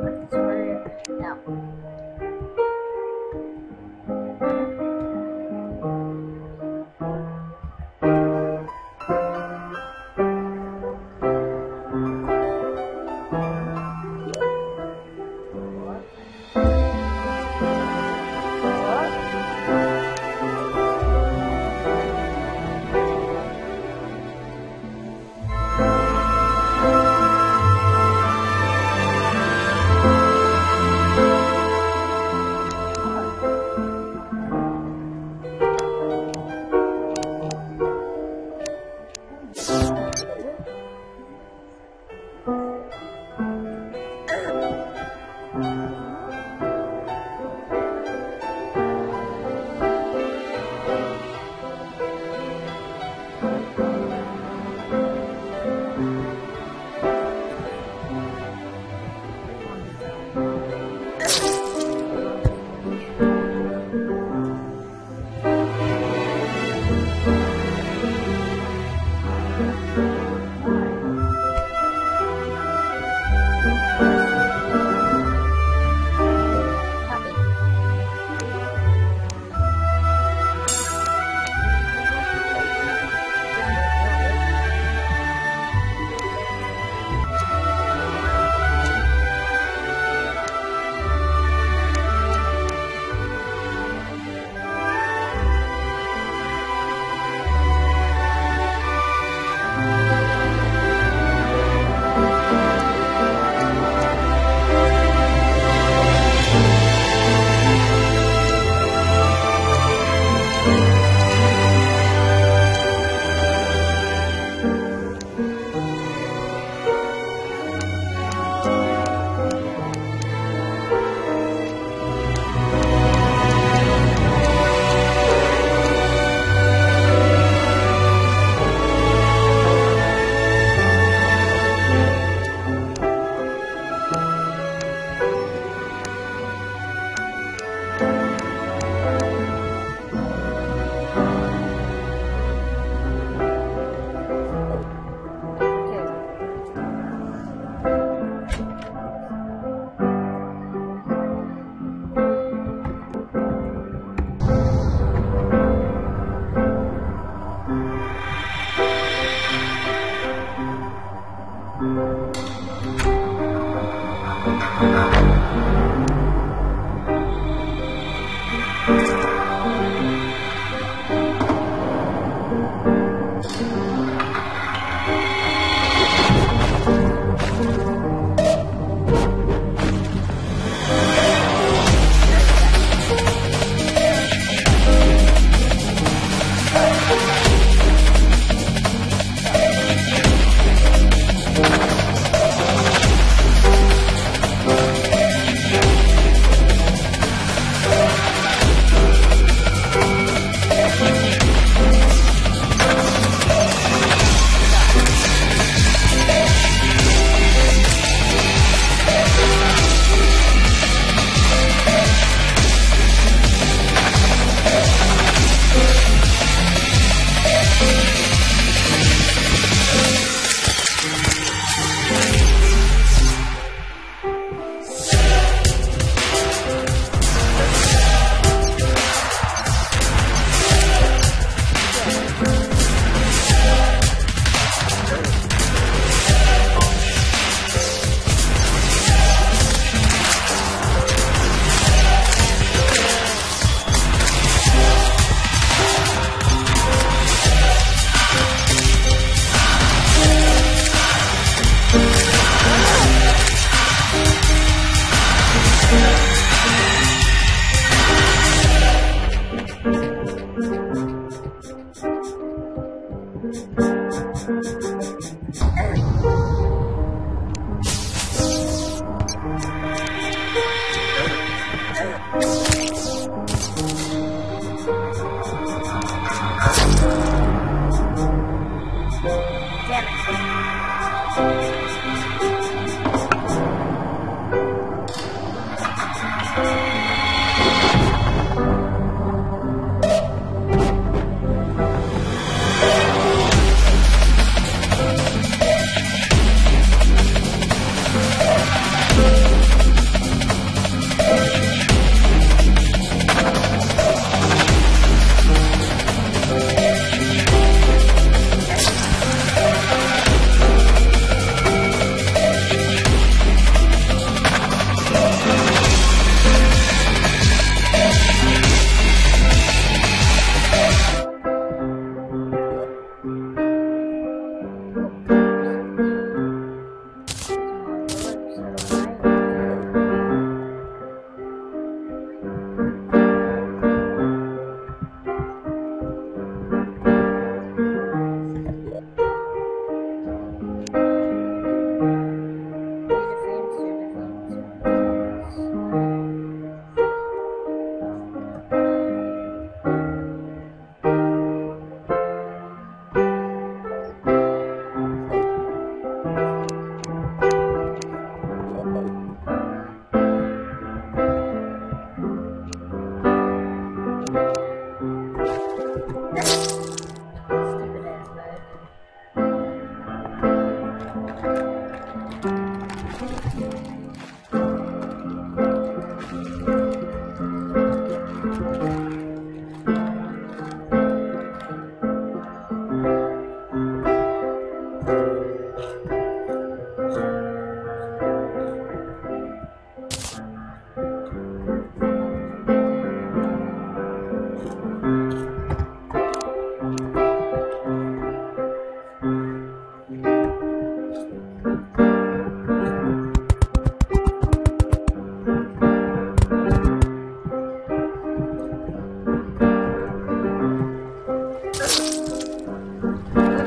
because we're no. Damn it.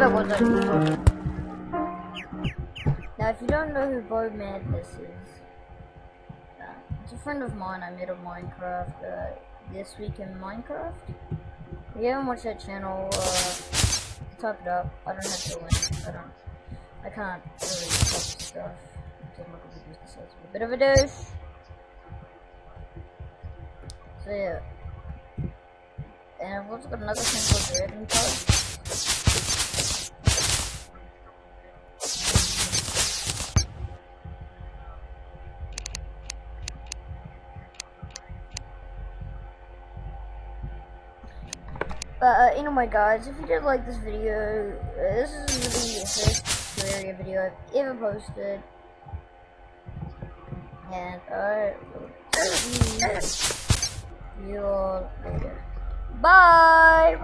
Now, if you don't know who Bo Madness is, uh, it's a friend of mine I met on Minecraft uh, this week in Minecraft. If you haven't watched that channel, uh, type it up. I don't have the link. I don't. I can't really type stuff. So it's a bit of a dose. So yeah. And I've also got another thing called Dragon Code. But uh, anyway, guys, if you did like this video, uh, this is the first Terraria video I've ever posted, and I will see you all later. Bye.